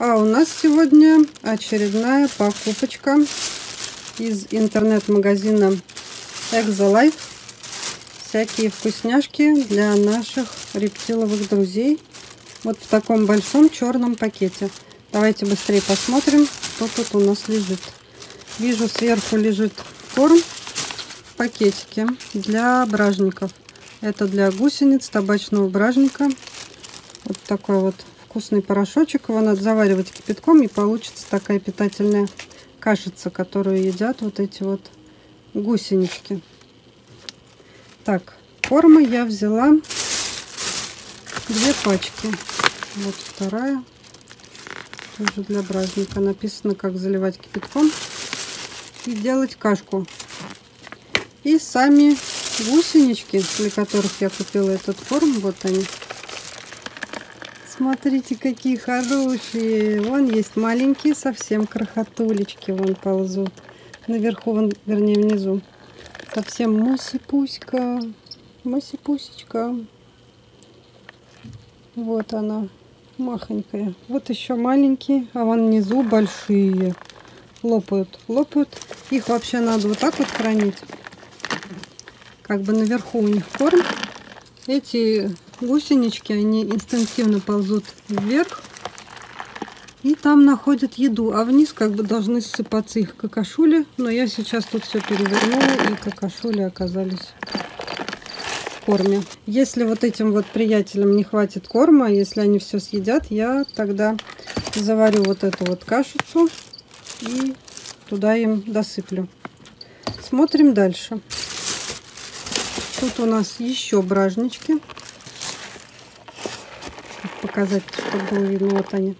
А у нас сегодня очередная покупочка из интернет-магазина Exolife. Всякие вкусняшки для наших рептиловых друзей. Вот в таком большом черном пакете. Давайте быстрее посмотрим, что тут у нас лежит. Вижу, сверху лежит корм в пакетике для бражников. Это для гусениц, табачного бражника. Вот такой вот вкусный порошочек. Его надо заваривать кипятком и получится такая питательная кашица, которую едят вот эти вот гусенички. Так, корма я взяла две пачки. Вот вторая. Тоже для праздника. Написано, как заливать кипятком и делать кашку. И сами гусенички, для которых я купила этот корм, вот они. Смотрите, какие хорошие. Вон есть маленькие, совсем крохотулечки. Вон ползут. Наверху, вон, вернее, внизу. Совсем муси-пуська. Муси-пусечка. Вот она. Махонькая. Вот еще маленькие. А вон внизу большие. Лопают. Лопают. Их вообще надо вот так вот хранить. Как бы наверху у них корм. Эти гусенички, они инстинктивно ползут вверх и там находят еду, а вниз как бы должны ссыпаться их какашули, но я сейчас тут все перевернула и какашули оказались в корме. Если вот этим вот приятелям не хватит корма, если они все съедят, я тогда заварю вот эту вот кашицу и туда им досыплю. Смотрим дальше. Тут у нас еще бражнички показать, чтобы было видно. Вот они.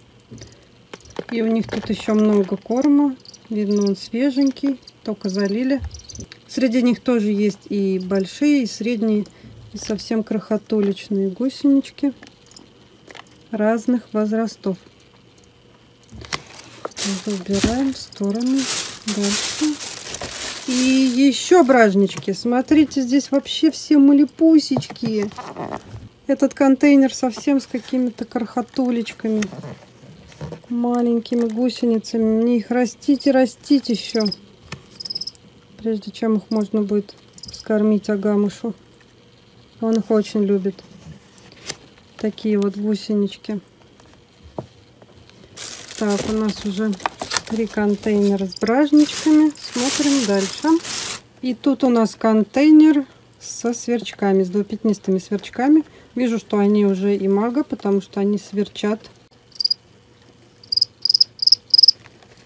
И у них тут еще много корма. Видно, он свеженький, только залили. Среди них тоже есть и большие, и средние, и совсем крохотуличные гусенички разных возрастов. Убираем в сторону. Дальше. И еще бражнички. Смотрите, здесь вообще все малипусечки. Этот контейнер совсем с какими-то крохотулечками. Маленькими гусеницами. Мне их растить и растить еще. Прежде чем их можно будет скормить агамышу. Он их очень любит. Такие вот гусенички. Так, у нас уже три контейнера с бражничками. Смотрим дальше. И тут у нас контейнер со сверчками, с двупятнистыми сверчками. Вижу, что они уже и мага, потому что они сверчат.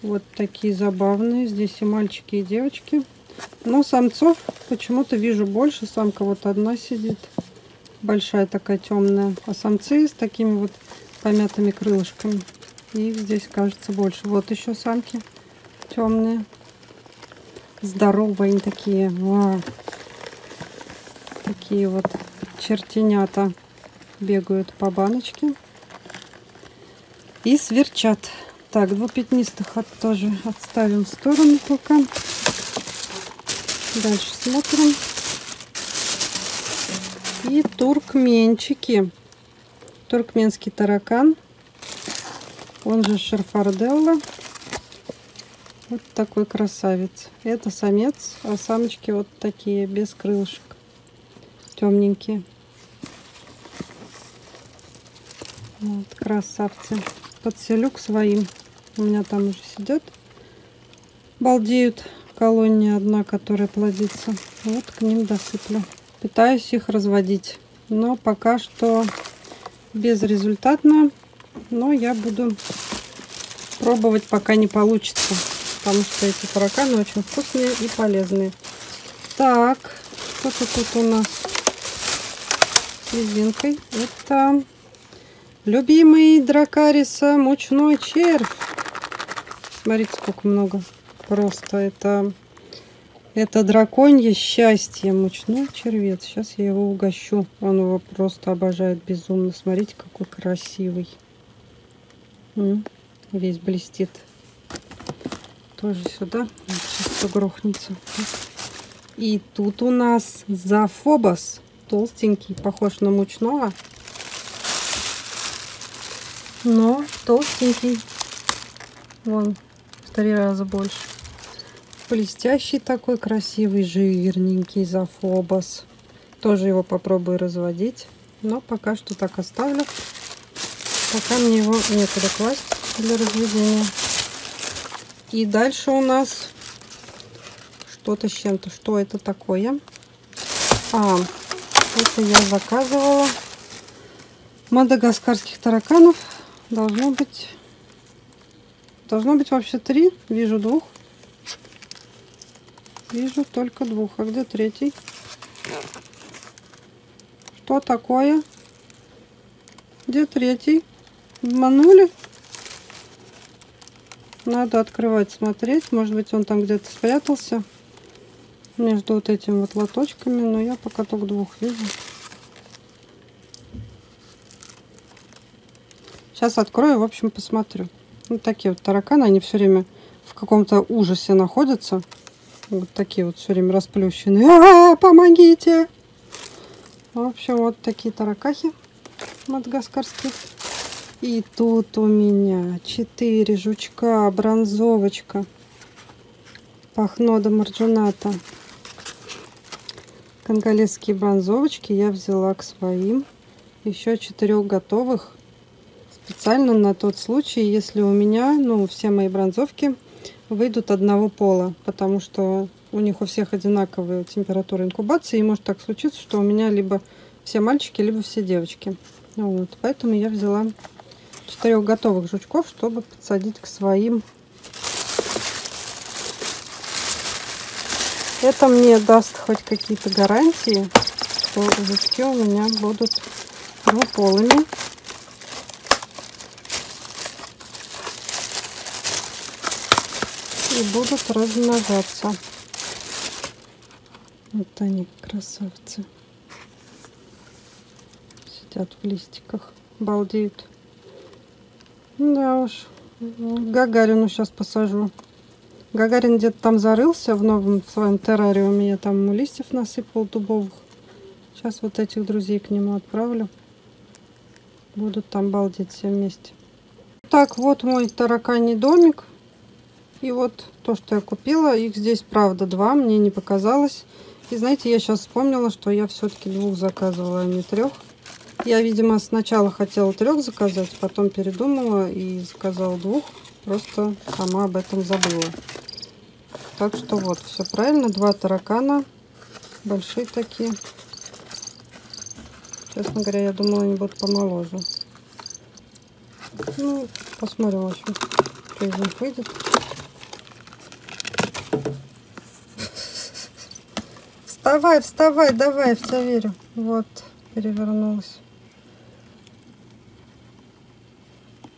Вот такие забавные. Здесь и мальчики, и девочки. Но самцов почему-то вижу больше. Самка вот одна сидит. Большая такая темная. А самцы с такими вот помятыми крылышками. Их здесь кажется больше. Вот еще самки темные. Здоровые они такие. Вау такие вот чертенята бегают по баночке и сверчат. Так, двупятнистых от, тоже отставим в сторону пока. Дальше смотрим. И туркменчики. Туркменский таракан. Он же шерфарделла. Вот такой красавец. Это самец, а самочки вот такие, без крылышек темненькие. Вот, красавцы. Подселю к своим. У меня там уже сидят. Балдеют. Колония одна, которая плодится. Вот к ним досыплю. Пытаюсь их разводить. Но пока что безрезультатно. Но я буду пробовать, пока не получится. Потому что эти тараканы очень вкусные и полезные. Так, что тут у нас? резинкой. Это любимый дракариса мучной червь. Смотрите, сколько много. Просто это, это драконье счастье. Мучной червец. Сейчас я его угощу. Он его просто обожает безумно. Смотрите, какой красивый. Весь блестит. Тоже сюда. Сейчас грохнется. И тут у нас зафобос толстенький, похож на мучного. Но толстенький. Вон, в три раза больше. Блестящий такой, красивый, жирненький зафобос. Тоже его попробую разводить. Но пока что так оставлю. Пока мне его некуда класть для разведения. И дальше у нас что-то с чем-то. Что это такое? А, это я заказывала мадагаскарских тараканов. Должно быть... Должно быть вообще три. Вижу двух. Вижу только двух. А где третий? Что такое? Где третий? Обманули? Надо открывать, смотреть. Может быть, он там где-то спрятался между вот этими вот лоточками. Но я пока только двух вижу. Сейчас открою, в общем, посмотрю. Вот такие вот тараканы, они все время в каком-то ужасе находятся. Вот такие вот все время расплющенные. А, -а, -а помогите! В общем, вот такие таракахи мадагаскарские. И тут у меня четыре жучка, бронзовочка, пахнода марджуната. Конголезские бронзовочки я взяла к своим. Еще четырех готовых. Специально на тот случай, если у меня, ну, все мои бронзовки выйдут одного пола. Потому что у них у всех одинаковая температура инкубации. И может так случиться, что у меня либо все мальчики, либо все девочки. Вот, поэтому я взяла четырех готовых жучков, чтобы подсадить к своим. Это мне даст хоть какие-то гарантии, что жучки у меня будут двуполыми. И будут размножаться. Вот они, красавцы. Сидят в листиках, балдеют. Да уж. Гагарину сейчас посажу. Гагарин где-то там зарылся в новом своем террариуме. Я там листьев насыпал дубовых. Сейчас вот этих друзей к нему отправлю. Будут там балдеть все вместе. Так, вот мой тараканий домик. И вот то, что я купила. Их здесь, правда, два. Мне не показалось. И знаете, я сейчас вспомнила, что я все-таки двух заказывала, а не трех. Я, видимо, сначала хотела трех заказать, потом передумала и заказала двух. Просто сама об этом забыла. Так что вот, все правильно. Два таракана. Большие такие. Честно говоря, я думала, они будут помоложе. Ну, посмотрим, в общем, что из них выйдет. Вставай, вставай, давай, в тебя верю. Вот, перевернулась.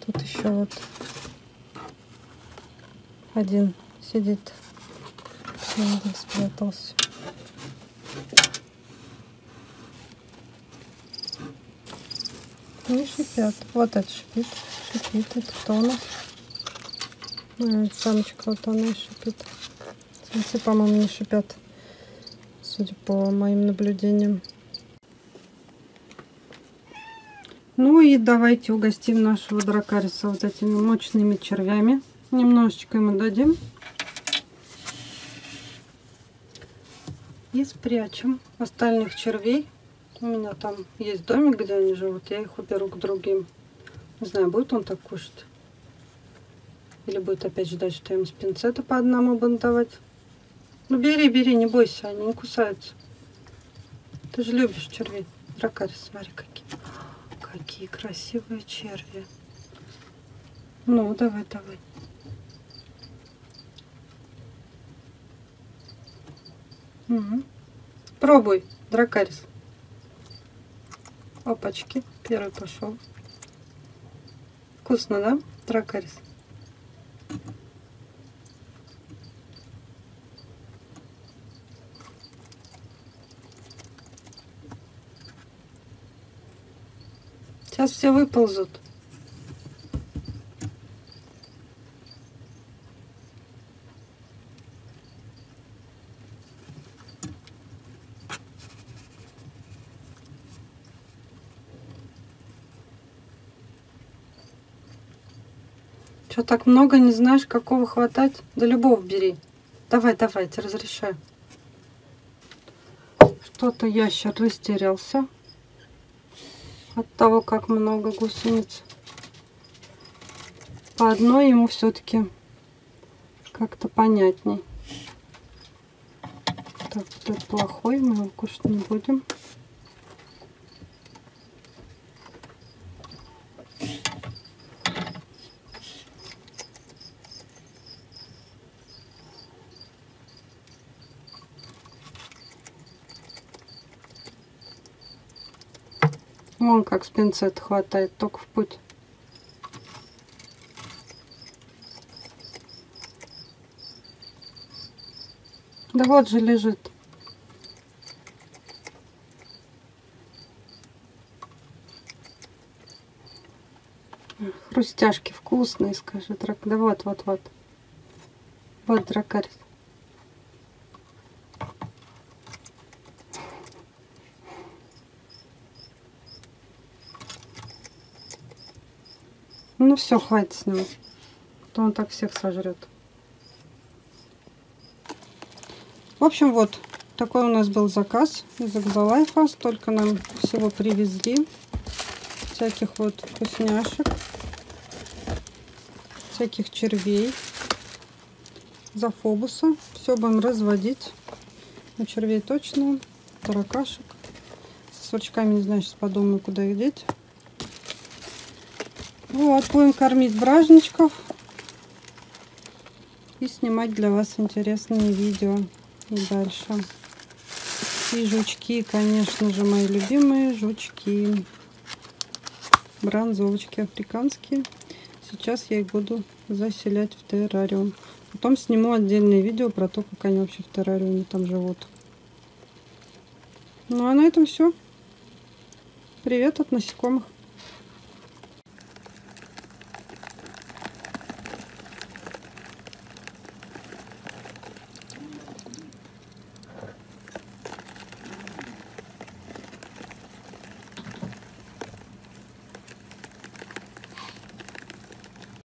Тут еще вот один сидит. Спрятался. Не шипят. Вот это шипит. Шипит. Это кто у нас? А, самочка вот она шипит. Самцы, по-моему, не шипят. Судя по моим наблюдениям. Ну и давайте угостим нашего дракариса вот этими мощными червями. Немножечко ему дадим. И спрячем остальных червей. У меня там есть домик, где они живут. Я их уберу к другим. Не знаю, будет он так кушать. Или будет опять ждать, что я ему с пинцета по одному буду давать. Ну бери, бери, не бойся, они не кусаются. Ты же любишь червей. Дракарис, смотри какие. Какие красивые черви. Ну, давай, давай. Угу. Пробуй, дракарис. Опачки, первый пошел. Вкусно, да, дракарис? Сейчас все выползут. Что так много, не знаешь, какого хватать? Да любого бери. Давай, давай, тебе разрешаю. Что-то ящер растерялся от того, как много гусениц. По одной ему все-таки как-то понятней. Так, этот плохой, мы его кушать не будем. Вон как с пинцет хватает, только в путь. Да вот же лежит. Хрустяшки вкусные, скажи, драк. Да вот, вот, вот. Вот дракарь. Ну все, хватит с него. То он так всех сожрет. В общем, вот такой у нас был заказ из Экзолайфа. Столько нам всего привезли. Всяких вот вкусняшек. Всяких червей. Зафобуса. Все будем разводить. На червей точно. Таракашек. С сверчками не знаю, сейчас подумаю, куда их деть. Вот, будем кормить бражничков и снимать для вас интересные видео и дальше. И жучки, конечно же, мои любимые жучки. Бронзовочки африканские. Сейчас я их буду заселять в террариум. Потом сниму отдельное видео про то, как они вообще в террариуме там живут. Ну а на этом все. Привет от насекомых.